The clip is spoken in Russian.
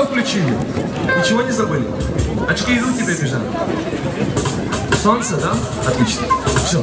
Все включили? Ничего не забыли? А Очки идут тебе, Бежан? Солнце, да? Отлично. Все.